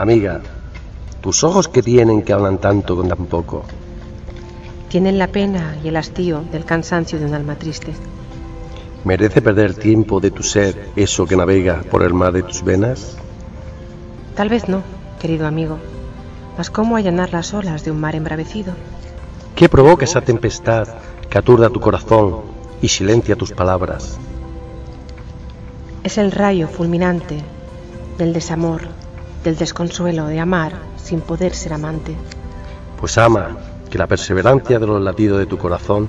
Amiga, tus ojos que tienen que hablan tanto con tan poco. Tienen la pena y el hastío del cansancio de un alma triste. ¿Merece perder tiempo de tu ser eso que navega por el mar de tus venas? Tal vez no, querido amigo. Mas ¿cómo allanar las olas de un mar embravecido? ¿Qué provoca esa tempestad que aturda tu corazón y silencia tus palabras? Es el rayo fulminante del desamor, del desconsuelo de amar sin poder ser amante. Pues ama, que la perseverancia de los latidos de tu corazón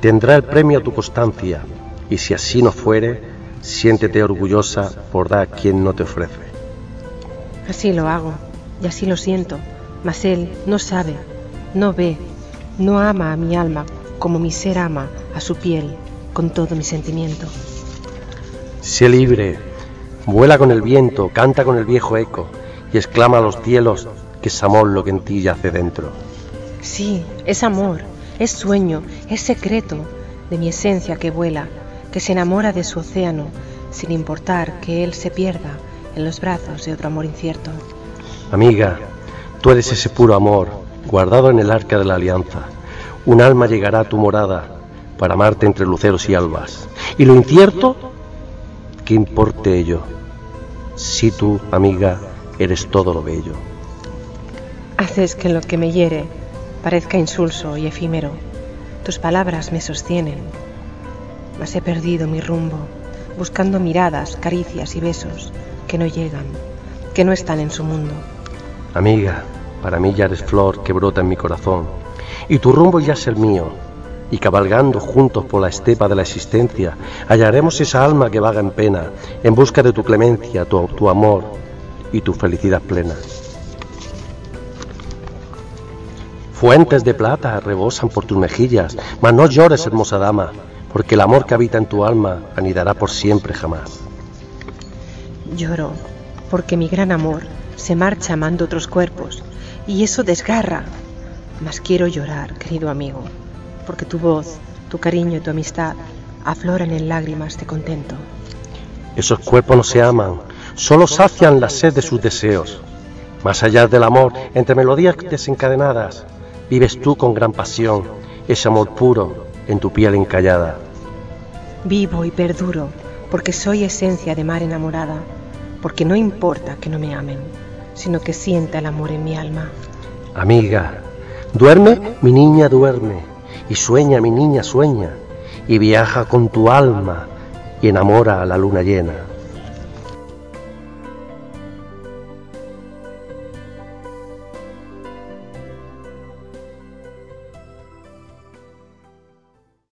tendrá el premio a tu constancia, y si así no fuere, siéntete orgullosa por dar a quien no te ofrece. Así lo hago, y así lo siento, mas él no sabe, no ve, no ama a mi alma como mi ser ama a su piel con todo mi sentimiento. Sé libre, vuela con el viento, canta con el viejo eco y exclama a los cielos que es amor lo que en ti yace dentro. Sí, es amor, es sueño, es secreto de mi esencia que vuela, que se enamora de su océano sin importar que él se pierda en los brazos de otro amor incierto. Amiga, tú eres ese puro amor guardado en el arca de la alianza. Un alma llegará a tu morada para amarte entre luceros y albas. Y lo incierto, ¿qué importe ello? Si tú, amiga, eres todo lo bello. Haces que lo que me hiere parezca insulso y efímero. Tus palabras me sostienen, mas he perdido mi rumbo, buscando miradas, caricias y besos que no llegan, que no están en su mundo. Amiga, para mí ya eres flor que brota en mi corazón, y tu rumbo ya es el mío, y cabalgando juntos por la estepa de la existencia, hallaremos esa alma que vaga en pena, en busca de tu clemencia, tu, tu amor y tu felicidad plena. Fuentes de plata rebosan por tus mejillas, mas no llores, hermosa dama, porque el amor que habita en tu alma anidará por siempre jamás. Lloro porque mi gran amor se marcha amando otros cuerpos y eso desgarra. Mas quiero llorar, querido amigo, porque tu voz, tu cariño y tu amistad afloran en lágrimas de contento. Esos cuerpos no se aman, solo sacian la sed de sus deseos. Más allá del amor, entre melodías desencadenadas, vives tú con gran pasión ese amor puro en tu piel encallada. Vivo y perduro porque soy esencia de mar enamorada, porque no importa que no me amen, sino que sienta el amor en mi alma. Amiga, duerme, mi niña duerme, y sueña, mi niña sueña, y viaja con tu alma y enamora a la luna llena.